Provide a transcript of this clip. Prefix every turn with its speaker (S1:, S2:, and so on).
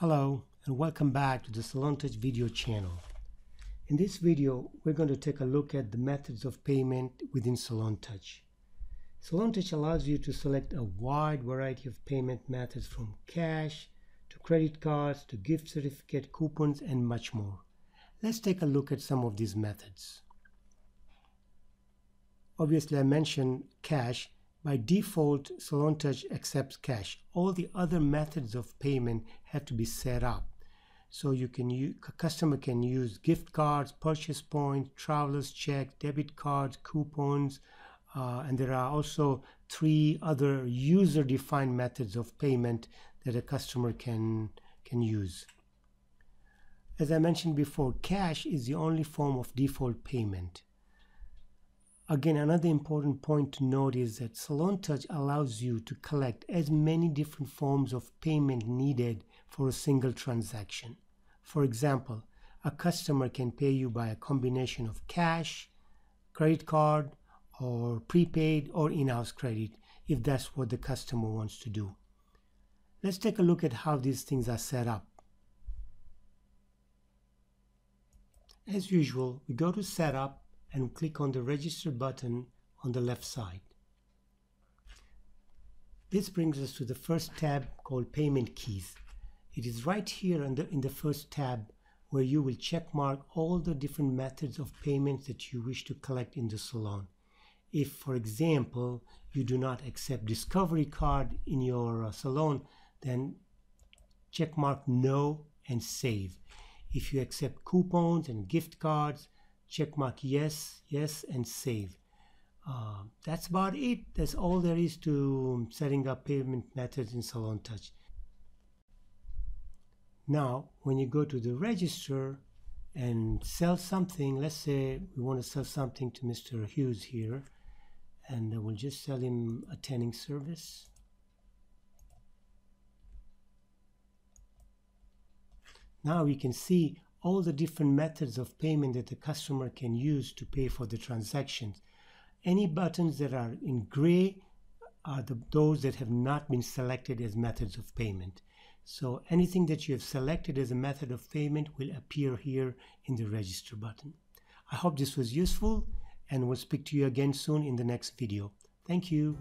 S1: Hello and welcome back to the SalonTouch video channel. In this video, we're going to take a look at the methods of payment within SalonTouch. SalonTouch allows you to select a wide variety of payment methods from cash to credit cards to gift certificate, coupons, and much more. Let's take a look at some of these methods. Obviously, I mentioned cash by default, SalonTouch accepts cash. All the other methods of payment have to be set up. So you can use, a customer can use gift cards, purchase points, traveler's check, debit cards, coupons, uh, and there are also three other user-defined methods of payment that a customer can can use. As I mentioned before, cash is the only form of default payment. Again, another important point to note is that SalonTouch allows you to collect as many different forms of payment needed for a single transaction. For example, a customer can pay you by a combination of cash, credit card, or prepaid or in-house credit if that's what the customer wants to do. Let's take a look at how these things are set up. As usual, we go to Setup and click on the register button on the left side. This brings us to the first tab called payment keys. It is right here in the, in the first tab where you will check mark all the different methods of payments that you wish to collect in the salon. If, for example, you do not accept Discovery card in your uh, salon, then check mark no and save. If you accept coupons and gift cards, check mark yes, yes, and save. Uh, that's about it. That's all there is to setting up payment methods in SalonTouch. Now, when you go to the register and sell something, let's say we want to sell something to Mr. Hughes here, and we'll just sell him a tanning service. Now we can see all the different methods of payment that the customer can use to pay for the transactions. Any buttons that are in gray are the, those that have not been selected as methods of payment. So anything that you have selected as a method of payment will appear here in the register button. I hope this was useful and we'll speak to you again soon in the next video. Thank you.